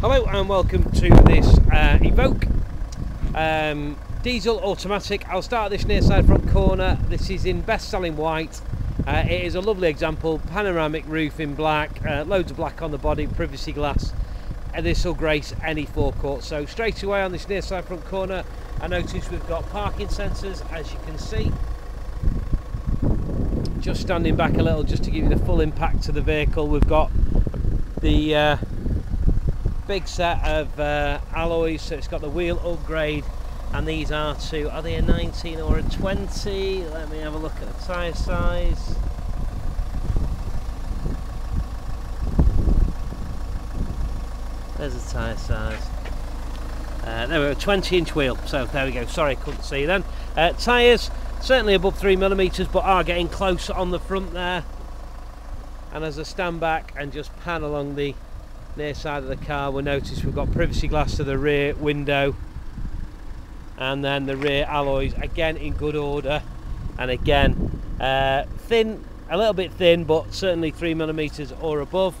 Hello and welcome to this uh, Evoque um, diesel automatic. I'll start this near side front corner. This is in best selling white. Uh, it is a lovely example, panoramic roof in black, uh, loads of black on the body, privacy glass. And this will grace any forecourt. So straight away on this near side front corner, I notice we've got parking sensors as you can see. Just standing back a little just to give you the full impact to the vehicle. We've got the uh, big set of uh, alloys. So it's got the wheel upgrade and these are two are they a 19 or a 20 let me have a look at the tyre size. There's the tyre size. Uh, there we go 20 inch wheel. So there we go. Sorry couldn't see then. Uh, tyres certainly above three millimeters but are getting close on the front there. And as I stand back and just pan along the near side of the car we'll notice we've got privacy glass to the rear window. And then the rear alloys again in good order. And again uh, thin a little bit thin but certainly three millimeters or above.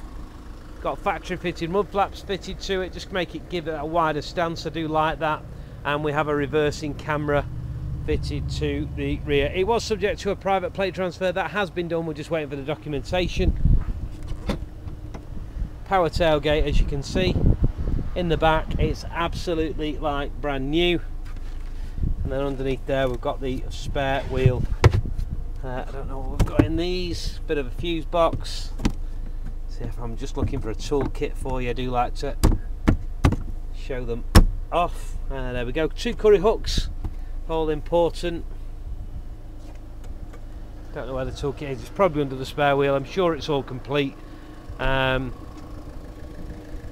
Got factory fitted mud flaps fitted to it just make it give it a wider stance I do like that. And we have a reversing camera fitted to the rear. It was subject to a private plate transfer. That has been done. We're just waiting for the documentation power tailgate as you can see in the back. It's absolutely like brand new. And then underneath there we've got the spare wheel. Uh, I don't know what we've got in these. Bit of a fuse box. See if I'm just looking for a toolkit for you. I do like to show them off. Uh, there we go. Two curry hooks. All important. Don't know where the toolkit is. It's probably under the spare wheel. I'm sure it's all complete. Um,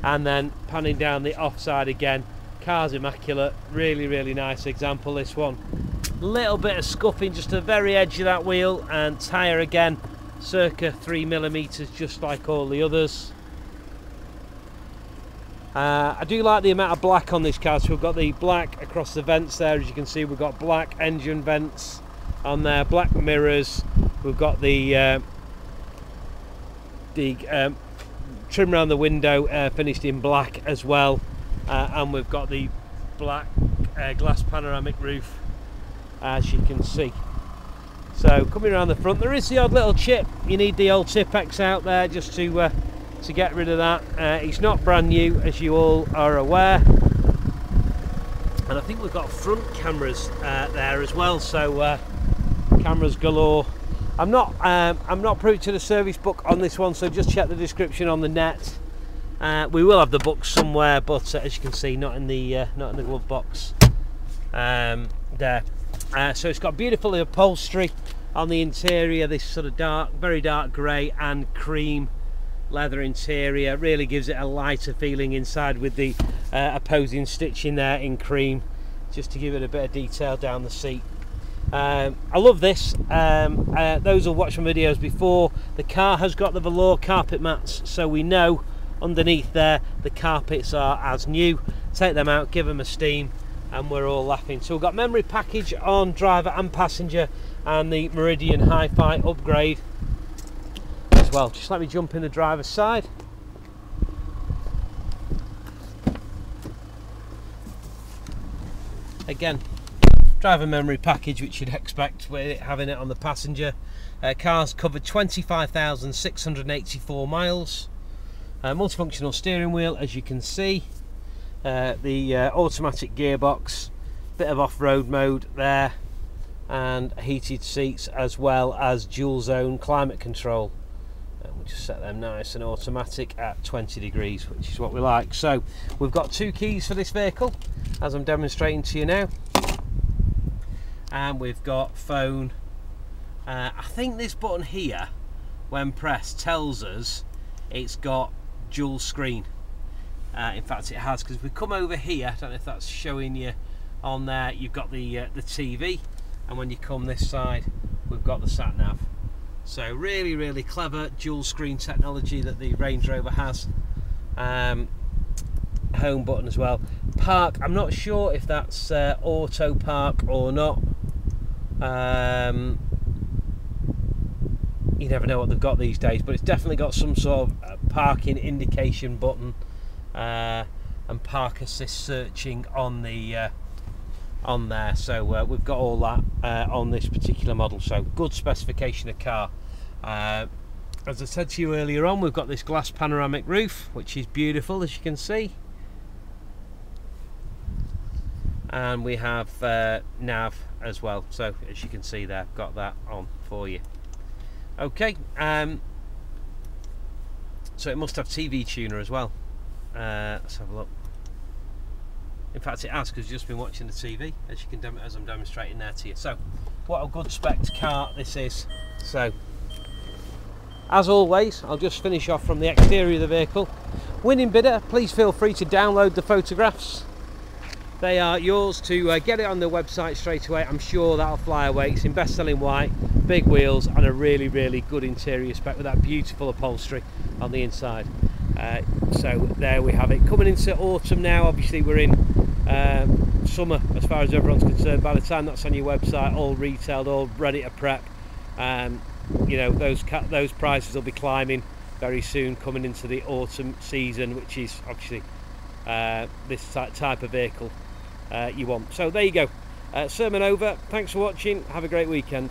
and then panning down the offside again. Car's immaculate really really nice example this one. Little bit of scuffing just the very edge of that wheel and tyre again circa three millimeters just like all the others. Uh, I do like the amount of black on this car so we've got the black across the vents there. As you can see we've got black engine vents on there black mirrors. We've got the uh, the um, trim around the window uh, finished in black as well. Uh, and we've got the black uh, glass panoramic roof as you can see. So coming around the front there is the odd little chip. You need the old Tipp-Ex out there just to uh, to get rid of that. Uh, it's not brand new as you all are aware. And I think we've got front cameras uh, there as well. So cameras galore I'm not um, I'm not privy to the service book on this one so just check the description on the net. Uh, we will have the book somewhere but uh, as you can see not in the uh, not in the glove box um, there. Uh, so it's got beautiful upholstery on the interior this sort of dark very dark grey and cream leather interior. Really gives it a lighter feeling inside with the uh, opposing stitching there in cream. Just to give it a bit of detail down the seat um, I love this. Um, uh, those who watched my videos before, the car has got the velour carpet mats, so we know underneath there the carpets are as new. Take them out, give them a steam, and we're all laughing. So we've got memory package on driver and passenger, and the Meridian Hi-Fi upgrade as well. Just let me jump in the driver's side. Again, driver memory package which you'd expect with having it on the passenger. Uh, car's covered 25,684 miles. Uh, multifunctional steering wheel as you can see. Uh, the uh, automatic gearbox bit of off-road mode there and heated seats as well as dual zone climate control. And we'll just set them nice and automatic at 20 degrees which is what we like. So we've got two keys for this vehicle as I'm demonstrating to you now and we've got phone. Uh, I think this button here when pressed tells us it's got dual screen. Uh, in fact it has because we come over here I don't know if that's showing you on there you've got the uh, the TV and when you come this side we've got the sat nav so really really clever dual screen technology that the Range Rover has. Um, home button as well. Park I'm not sure if that's uh, auto park or not um, you never know what they've got these days, but it's definitely got some sort of uh, parking indication button uh, and park assist searching on the uh, on there. So uh, we've got all that uh, on this particular model. So good specification of car. Uh, as I said to you earlier on we've got this glass panoramic roof which is beautiful as you can see and we have uh, nav as well. So as you can see there I've got that on for you. Okay um, so it must have TV tuner as well. Uh, let's have a look. In fact it has because you've just been watching the TV as you can as I'm demonstrating there to you. So what a good spec car this is. So as always I'll just finish off from the exterior of the vehicle. Winning bidder please feel free to download the photographs they are yours to uh, get it on the website straight away. I'm sure that'll fly away. It's in best selling white big wheels and a really really good interior spec with that beautiful upholstery on the inside. Uh, so there we have it. Coming into autumn now obviously we're in um, summer as far as everyone's concerned. By the time that's on your website all retailed all ready to prep um, you know those those prices will be climbing very soon coming into the autumn season which is obviously uh, this type of vehicle you want. So there you go. Uh, sermon over. Thanks for watching. Have a great weekend.